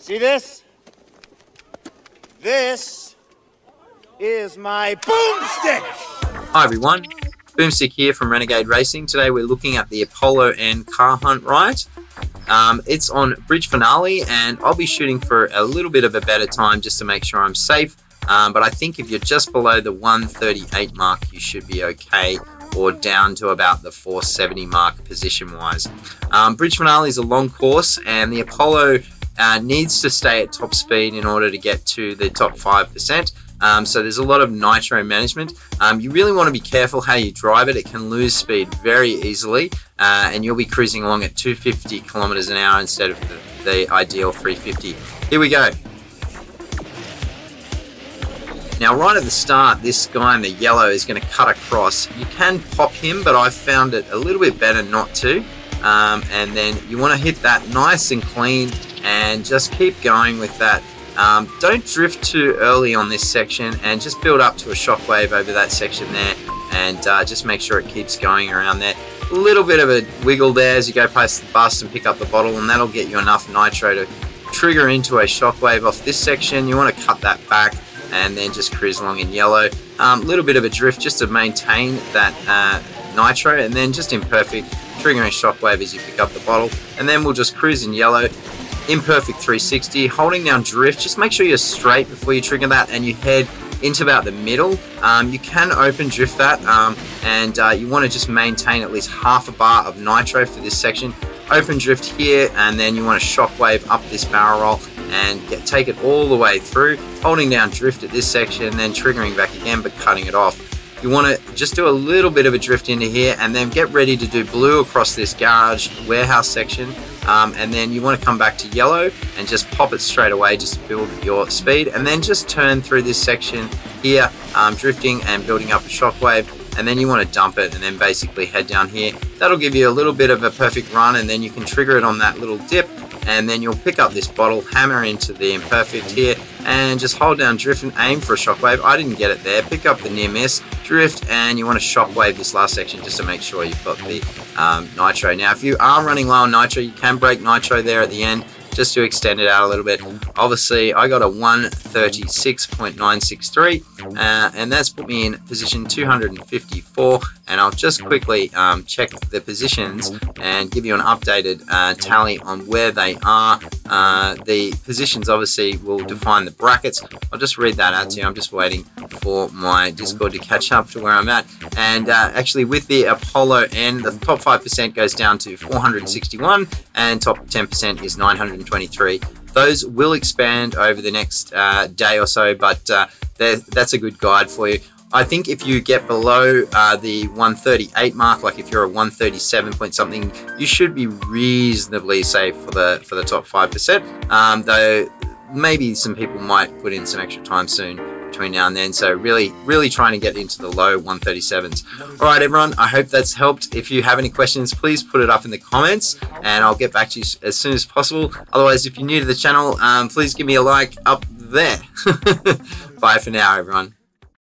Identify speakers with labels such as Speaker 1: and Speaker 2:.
Speaker 1: See this? This is my boomstick.
Speaker 2: Hi everyone, Boomstick here from Renegade Racing. Today we're looking at the Apollo N car hunt riot. Um, it's on bridge finale and I'll be shooting for a little bit of a better time just to make sure I'm safe. Um, but I think if you're just below the 138 mark, you should be okay or down to about the 470 mark position wise. Um, bridge finale is a long course and the Apollo uh, needs to stay at top speed in order to get to the top 5%. Um, so there's a lot of nitro management. Um, you really want to be careful how you drive it. It can lose speed very easily, uh, and you'll be cruising along at 250 kilometers an hour instead of the, the ideal 350. Here we go. Now, right at the start, this guy in the yellow is going to cut across. You can pop him, but I found it a little bit better not to. Um, and then you want to hit that nice and clean and just keep going with that. Um, don't drift too early on this section and just build up to a shockwave over that section there and uh, just make sure it keeps going around there. A little bit of a wiggle there as you go past the bus and pick up the bottle and that'll get you enough nitro to trigger into a shockwave off this section. You want to cut that back and then just cruise along in yellow. A um, little bit of a drift just to maintain that uh, nitro and then just imperfect triggering a shockwave as you pick up the bottle and then we'll just cruise in yellow imperfect 360 holding down drift just make sure you're straight before you trigger that and you head into about the middle. Um, you can open drift that um, and uh, you want to just maintain at least half a bar of nitro for this section. Open drift here and then you want to shockwave up this barrel roll and get, take it all the way through holding down drift at this section then triggering back again but cutting it off. You want to just do a little bit of a drift into here and then get ready to do blue across this garage warehouse section um, and then you want to come back to yellow and just pop it straight away just to build your speed. And then just turn through this section here um, drifting and building up a shockwave. And then you want to dump it and then basically head down here. That'll give you a little bit of a perfect run and then you can trigger it on that little dip. And then you'll pick up this bottle, hammer into the imperfect here, and just hold down drift and aim for a shockwave. I didn't get it there. Pick up the near miss, drift, and you want to shockwave this last section just to make sure you've got the um, nitro. Now, if you are running low on nitro, you can break nitro there at the end just to extend it out a little bit. Obviously, I got a 136.963, uh, and that's put me in position 254. And I'll just quickly um, check the positions and give you an updated uh, tally on where they are. Uh, the positions obviously will define the brackets. I'll just read that out to you. I'm just waiting for my Discord to catch up to where I'm at. And uh, actually, with the Apollo N, the top 5% goes down to 461, and top 10% is 923. Those will expand over the next uh, day or so, but uh, that's a good guide for you. I think if you get below uh, the 138 mark, like if you're a 137 point something, you should be reasonably safe for the for the top five percent. Um, though maybe some people might put in some extra time soon between now and then. So really, really trying to get into the low 137s. All right, everyone. I hope that's helped. If you have any questions, please put it up in the comments, and I'll get back to you as soon as possible. Otherwise, if you're new to the channel, um, please give me a like up there. Bye for now, everyone.